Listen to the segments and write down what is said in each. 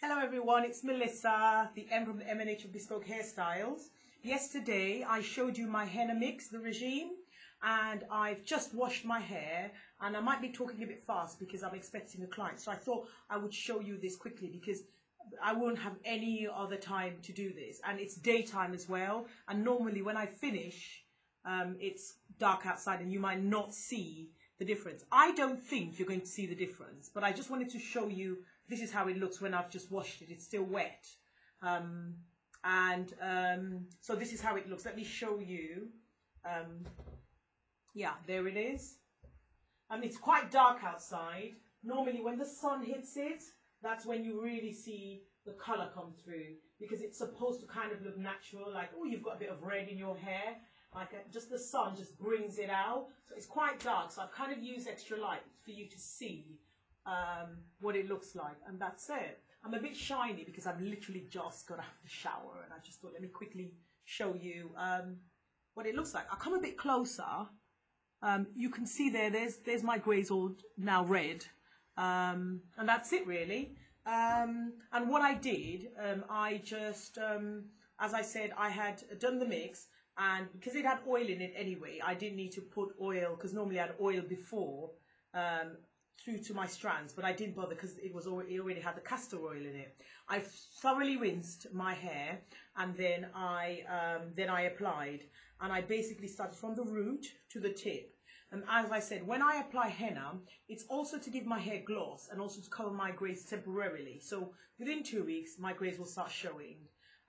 Hello everyone, it's Melissa, the M from the M&H of Bespoke Hairstyles. Yesterday I showed you my henna mix, the regime, and I've just washed my hair and I might be talking a bit fast because I'm expecting a client. So I thought I would show you this quickly because I won't have any other time to do this. And it's daytime as well. And normally when I finish, um, it's dark outside and you might not see the difference. I don't think you're going to see the difference, but I just wanted to show you this is how it looks when I've just washed it. It's still wet. Um, and um, so this is how it looks. Let me show you. Um, yeah, there it is. And it's quite dark outside. Normally when the sun hits it, that's when you really see the colour come through because it's supposed to kind of look natural, like, oh, you've got a bit of red in your hair. Like uh, just the sun just brings it out. So it's quite dark. So I've kind of used extra light for you to see um, what it looks like. And that's it. I'm a bit shiny because I've literally just got out of the shower and I just thought, let me quickly show you um, what it looks like. I'll come a bit closer. Um, you can see there, there's, there's my greys all now red. Um, and that's it really. Um, and what I did, um, I just, as I said, I had done the mix and because it had oil in it anyway, I didn't need to put oil because normally I had oil before um, through to my strands, but I didn't bother because it was already, it already had the castor oil in it. I thoroughly rinsed my hair and then I um, then I applied and I basically started from the root to the tip. And as I said, when I apply henna, it's also to give my hair gloss and also to cover my greys temporarily. So within two weeks, my greys will start showing.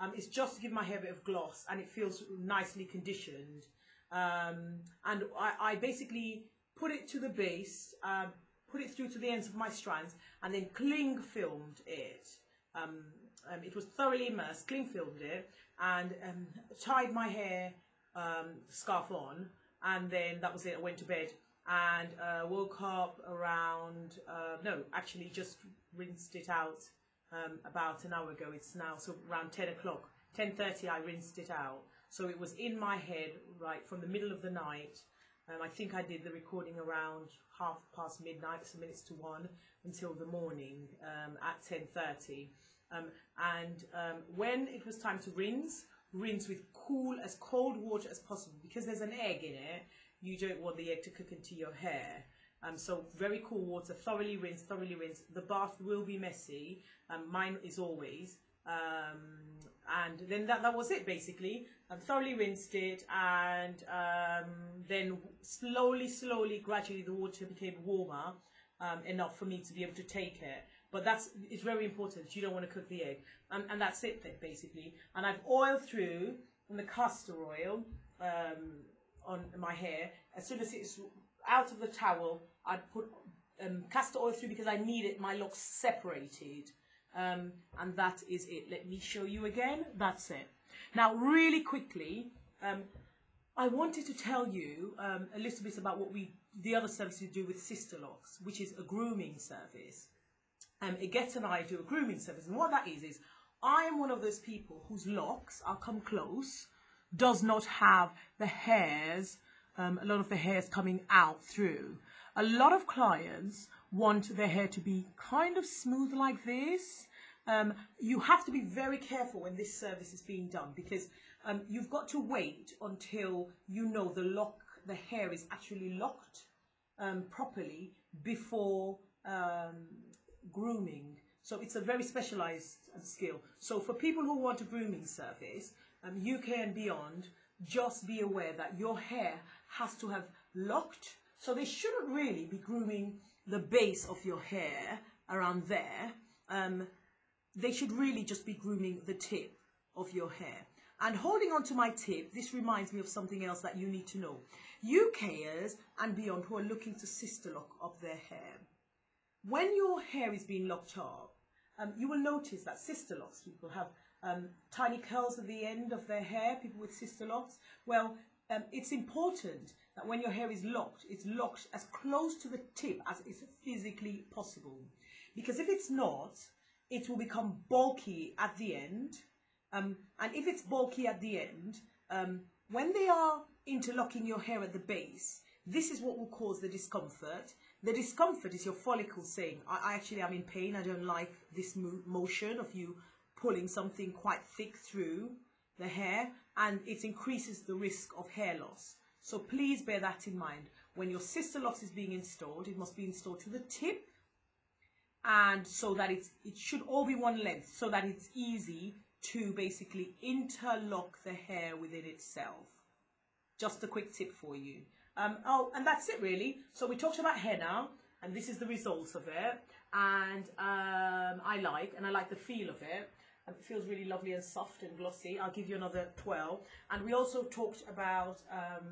Um, it's just to give my hair a bit of gloss and it feels nicely conditioned. Um, and I, I basically put it to the base, um, put it through to the ends of my strands, and then cling filmed it. Um, um, it was thoroughly immersed, cling filmed it, and um, tied my hair scarf on, and then that was it. I went to bed and uh, woke up around uh, no, actually just rinsed it out um, about an hour ago. It's now so around ten o'clock, ten thirty. I rinsed it out, so it was in my head right from the middle of the night. Um, I think I did the recording around half past midnight, some minutes to one, until the morning um, at ten thirty. Um, and um, when it was time to rinse, rinse with cool as cold water as possible because there's an egg in it. You don't want the egg to cook into your hair. Um, so very cool water, thoroughly rinse, thoroughly rinse. The bath will be messy. Um, mine is always. Um, and then that, that was it basically. I thoroughly rinsed it and um, then slowly, slowly, gradually the water became warmer um, enough for me to be able to take it. But that's it's very important. You don't want to cook the egg, and, and that's it then basically. And I've oiled through on the castor oil um, on my hair. As soon as it's out of the towel, I'd put um, castor oil through because I need it, my locks separated. Um, and that is it. Let me show you again. That's it. Now, really quickly, um, I wanted to tell you um, a little bit about what we, the other service we do with Sisterlocks, which is a grooming service. Um, Eget and I do a grooming service, and what that is is I am one of those people whose locks, I'll come close, does not have the hairs, um, a lot of the hairs coming out through. A lot of clients want their hair to be kind of smooth like this. Um, you have to be very careful when this service is being done because um, you've got to wait until you know the lock, the hair is actually locked um, properly before um, grooming. So it's a very specialized skill. So for people who want a grooming service, um, UK and beyond, just be aware that your hair has to have locked. So they shouldn't really be grooming the base of your hair around there. Um, they should really just be grooming the tip of your hair. And holding on to my tip, this reminds me of something else that you need to know. UKers and beyond who are looking to Sisterlock up their hair. When your hair is being locked up, um, you will notice that Sisterlocks people have um, tiny curls at the end of their hair, people with Sisterlocks. Well, um, it's important that when your hair is locked, it's locked as close to the tip as is physically possible. Because if it's not, it will become bulky at the end. Um, and if it's bulky at the end, um, when they are interlocking your hair at the base, This is what will cause the discomfort. The discomfort is your follicle saying, I, I actually am in pain. I don't like this mo- motion of you pulling something quite thick through the hair, and it increases the risk of hair loss. So please bear that in mind. When your Sisterlocks is being installed, it must be installed to the tip and so that it's, it should all be one length so that it's easy to basically interlock the hair within itself. Just a quick tip for you. Um, oh, and that's it really. So we talked about henna, and this is the results of it. And um, I like, and I like the feel of it. It feels really lovely and soft and glossy. I'll give you another twirl. And we also talked about um,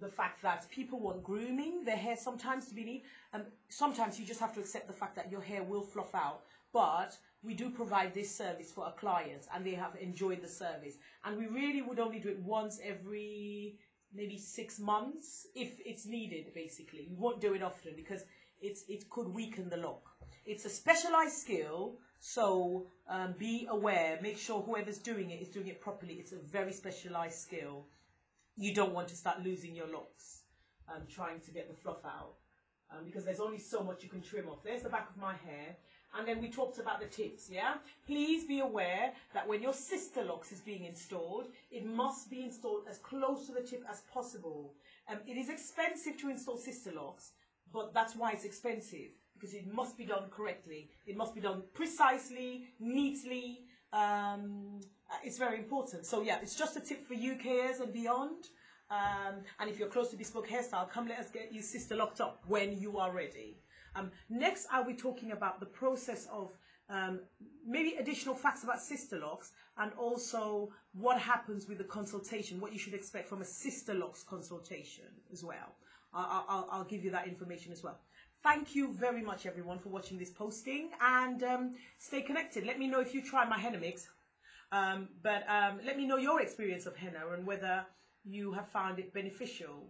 the fact that people want grooming their hair sometimes to be neat. And sometimes you just have to accept the fact that your hair will fluff out. But we do provide this service for our clients and they have enjoyed the service. And we really would only do it once every maybe six months if it's needed, basically. We won't do it often because it's, it could weaken the lock. It's a specialized skill, so um, be aware. Make sure whoever's doing it is doing it properly. It's a very specialized skill. You don't want to start losing your locks um, trying to get the fluff out um, because there's only so much you can trim off. There's the back of my hair. And then we talked about the tips, yeah? Please be aware that when your Sisterlocks is being installed, it must be installed as close to the tip as possible. Um, it is expensive to install Sisterlocks, but that's why it's expensive, because it must be done correctly. It must be done precisely, neatly. Um, uh, it's very important. So yeah, it's just a tip for UKers and beyond. Um, and if you're close to bespoke hairstyle, come let us get you Sisterlocked up when you are ready. Um, next, I'll be talking about the process of um, maybe additional facts about Sisterlocks and also what happens with the consultation, what you should expect from a Sisterlocks consultation as well. I'll, I'll, I'll give you that information as well. Thank you very much, everyone, for watching this posting and um, stay connected. Let me know if you try my henna mix, um, but um, let me know your experience of henna and whether you have found it beneficial.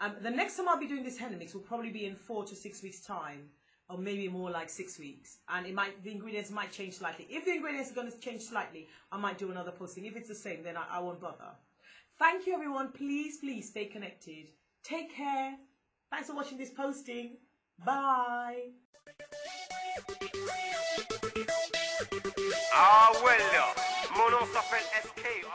Um, the next time I'll be doing this henna mix will probably be in four to six weeks' time, or maybe more like six weeks. And it might the ingredients might change slightly. If the ingredients are going to change slightly, I might do another posting. If it's the same, then I, I won't bother. Thank you, everyone. Please, please stay connected. Take care. Thanks for watching this posting. Bye. Ah well mon nom s'appelle SK.